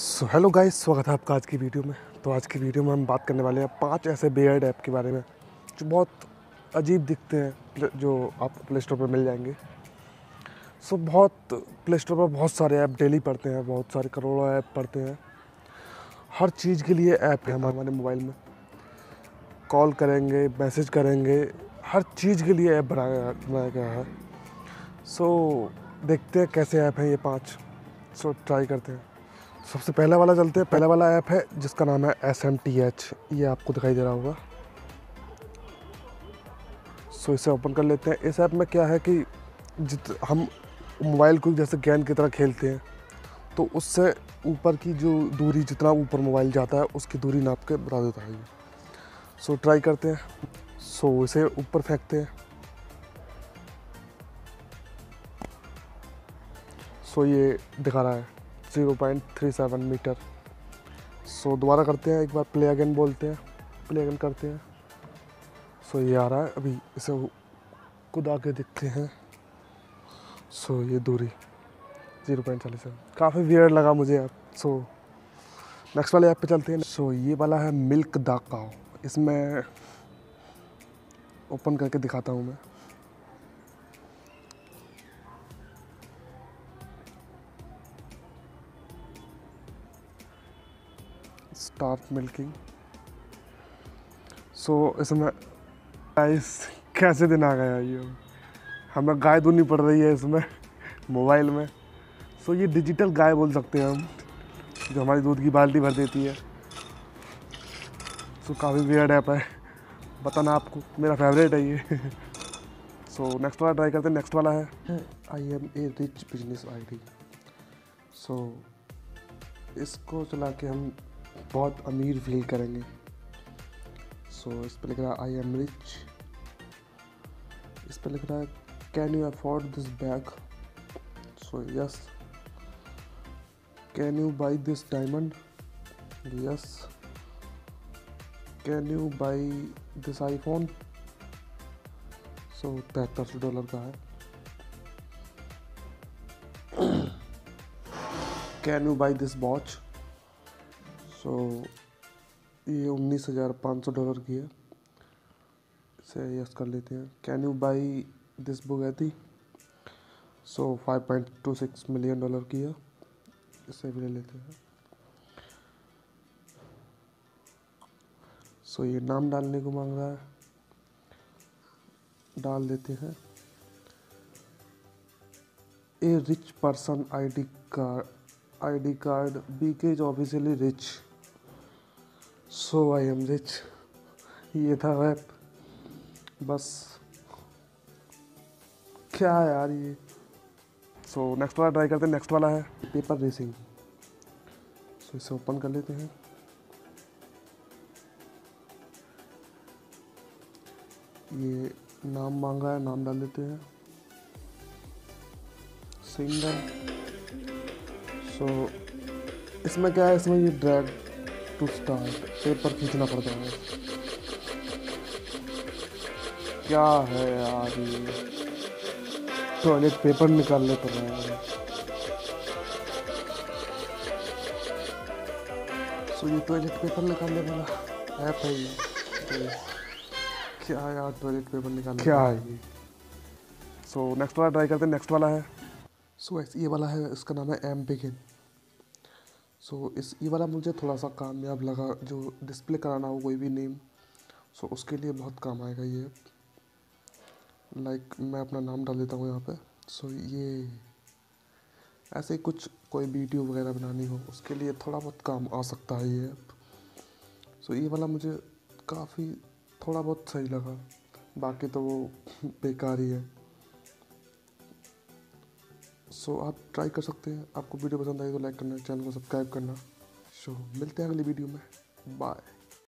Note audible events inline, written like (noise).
So hello guys स्वागत है आपका आज की वीडियो में। तो आज की वीडियो में हम बात करने वाले हैं पाँच ऐसे बेयर्ड ऐप के बारे में जो बहुत अजीब दिखते हैं जो आपको प्ले स्टोर पर मिल जाएँगे। सो so, बहुत प्ले स्टोर पर बहुत सारे ऐप डेली पढ़ते हैं बहुत सारे करोड़ों ऐप पढ़ते हैं। हर चीज़ के लिए ऐप है हमारे मोबाइल में। कॉल करेंगे मैसेज करेंगे हर चीज़ के लिए ऐप बनाया बनाया गया है। सो so, देखते हैं कैसे ऐप हैं ये पाँच। सो so, ट्राई करते हैं। सबसे पहला वाला चलते हैं। पहला वाला ऐप है, जिसका नाम है एस एम टी एच ये आपको दिखाई दे रहा होगा। सो इसे ओपन कर लेते हैं। इस ऐप में क्या है कि जित हम मोबाइल को जैसे गेंद की तरह खेलते हैं तो उससे ऊपर की जो दूरी, जितना ऊपर मोबाइल जाता है, उसकी दूरी नाप के बता देता है। ये सो ट्राई करते हैं। सो इसे ऊपर फेंकते हैं। सो ये दिखा रहा है। Zero point three seven metre. So दोबारा करते हैं, एक बार प्ले अगेन बोलते हैं। प्ले अगेन करते हैं। सो ये आ रहा है। अभी इसे खुद आके देखते हैं। सो ये दूरी ज़ीरो पॉइंट चालीस काफ़ी वियर लगा मुझे अब सो नेक्स्ट वाले ऐप पे चलते हैं। सो ये वाला है मिल्क दाकाओ इसमें ओपन करके दिखाता हूँ मैं। स्टार्ट मिल्किंग सो इसमें गाइस कैसे दिन आ गया ये हमें? गाय दूनी पड़ रही है इसमें मोबाइल में। सो so, ये डिजिटल गाय बोल सकते हैं हम जो हमारी दूध की बाल्टी भर देती है। सो so, काफ़ी वियर्ड ऐप है। बताना आपको मेरा फेवरेट है ये। (laughs) सो नेक्स्ट वाला ट्राई करते हैं नेक्स्ट वाला है। I am a rich business I D so इसको चला के हम बहुत अमीर फील करेंगे। सो इस पर लिख रहा है आई एम रिच इस पर लिख रहा है can you afford this bag so yes can you buy this diamond yes can you buy this iPhone so तिहत्तर सौ डॉलर का है can you buy this watch so, ये उन्नीस हज़ार पाँच सौ डॉलर की है। इसे यस कर लेते हैं। Can you buy this Bugatti so five point two six million dollar की है। इसे भी ले लेते हैं। सो, ये नाम डालने को मांग रहा है। डाल देते हैं। A rich person ID card ID card, B K is officially rich. So I am rich. ये था ऐप बस। क्या है यार ये? सो नेक्स्ट वाला ट्राई करते हैं। नेक्स्ट वाला है। पेपर रेसिंग सो इसे ओपन कर लेते हैं। ये नाम मांगा है, नाम डाल देते हैं। सिंगर सो इसमें क्या है? इसमें ये ड्रैग टू स्टार्ट पेपर खींचना पड़ता है। क्या है यार ये? टॉयलेट पेपर निकालने पड़ रहे हैं सो ये टॉयलेट पेपर निकालने वाला ऐप है ये। क्या यार टॉयलेट पेपर निकालने क्या है ये? सो नेक्स्ट वाला ट्राई करते हैं नेक्स्ट वाला है। सो so, ये वाला है इसका नाम है एम बिगिन सो इस ये वाला मुझे थोड़ा सा कामयाब लगा जो डिस्प्ले कराना हो कोई भी नेम सो उसके लिए बहुत काम आएगा ये। लाइक like, मैं अपना नाम डाल देता हूँ यहाँ पे। सो ये ऐसे कुछ कोई वीडियो वगैरह बनानी हो उसके लिए थोड़ा बहुत काम आ सकता है ये सो ये वाला मुझे काफ़ी थोड़ा बहुत सही लगा। बाकी तो वो (laughs) बेकार ही है। सो आप ट्राई कर सकते हैं। आपको वीडियो पसंद आई तो लाइक करना चैनल को सब्सक्राइब करना। सो मिलते हैं अगली वीडियो में। बाय